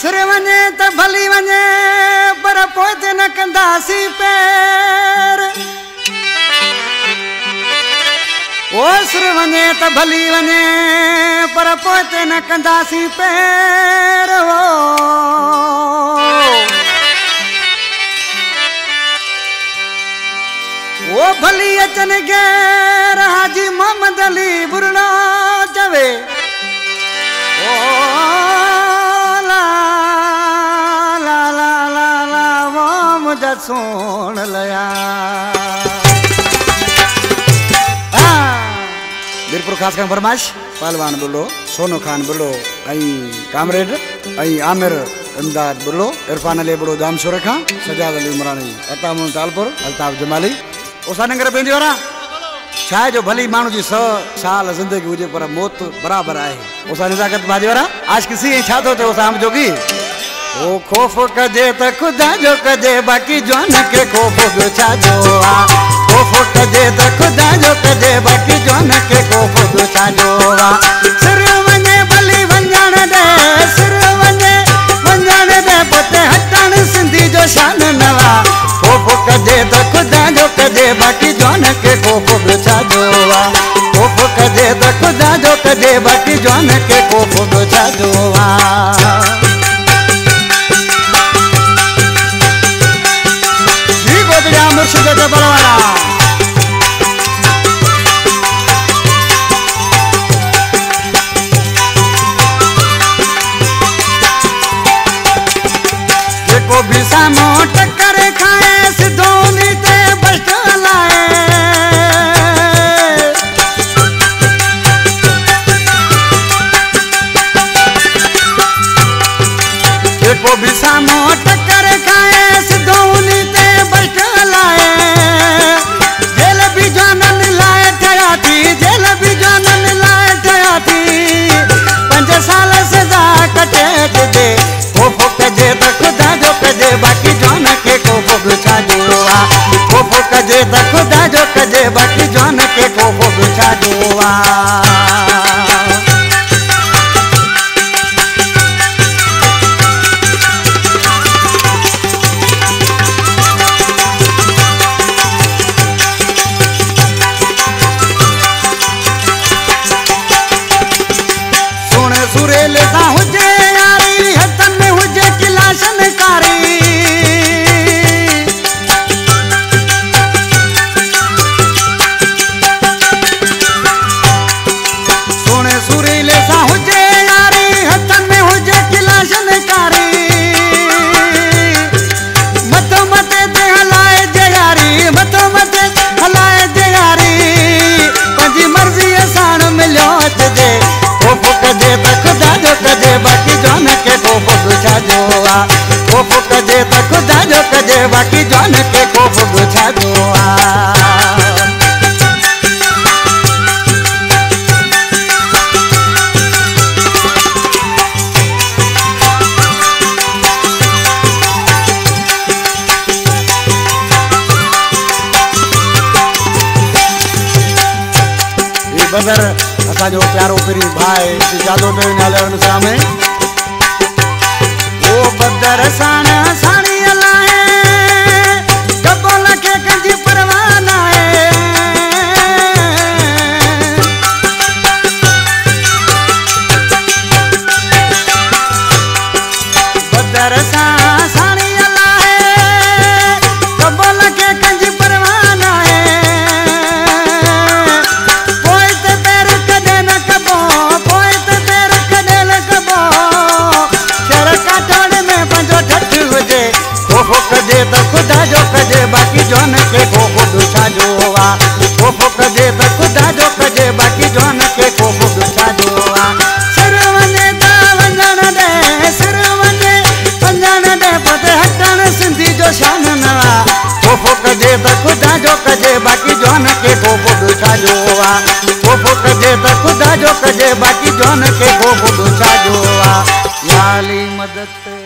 سر وڃي ته ڀلي وڃي پر پوءِ ته نه ڪنداسين پير اوسر وڃي ته ڀلي وڃي پر پوءِ نه ڪنداسين پير هو او ڀلي اچن غير هاجي محمد علي برنو چوي لا لا لا لا لا مجهي سن ليا वीरपुर ख़ासि कर फरमाइश पहलवान बुलो सोनो खान बुलो ऐं कामरेड ऐं आमिर इमदाद बुलो इरफान अली बुलो जामशोर खां सजाद अली उमरानी अतामुन तालपुर अल्ताफ़ जमाली उसानगर पंहिंजी वारा छा जो भली माण्हू जी सौ साल ज़िंदगी हुजे पर मौत बराबरि आहे उसा निज़ाकत भाॼी वारा आज किसी ऐं छा थो थिए उसा जोगी ओ ख़ौफ़ कजे त ख़ुदा जो कजे बाक़ी जान खे ख़ौफ़ ॿियो छा जो आहे ख़ौफ़ कजे त ख़ुदा जो कजे, बाक़ी जान खे ख़ौफ़ ॿियो छा जो आहे सिर वञे, भली वञण ॾे सिर वञे, वञण ॾे पुते हटण सिंधी जो शान नवा। ख़ौफ़ कजे त ख़ुदा जो कजे, बाक़ी जान खे ख़ौफ़ ॿियो छा जो आहे ख़ौफ़ कजे त ख़ुदा जो कजे, बाक़ी जान खे ख़ौफ़ ॿियो छा जो आहे जी मुर्शिद जे बलवारा जेको बि اسان جو پيارو پهرين ڀاءُ آهي شري جادو ديو نالي هن ۾ جان کي خوف ٻيو ڇا جو آهي خوف ڪجي ته خدا جو ڪجي باقي جان کي خوف ٻيو ڇا جو آهي يالي مدد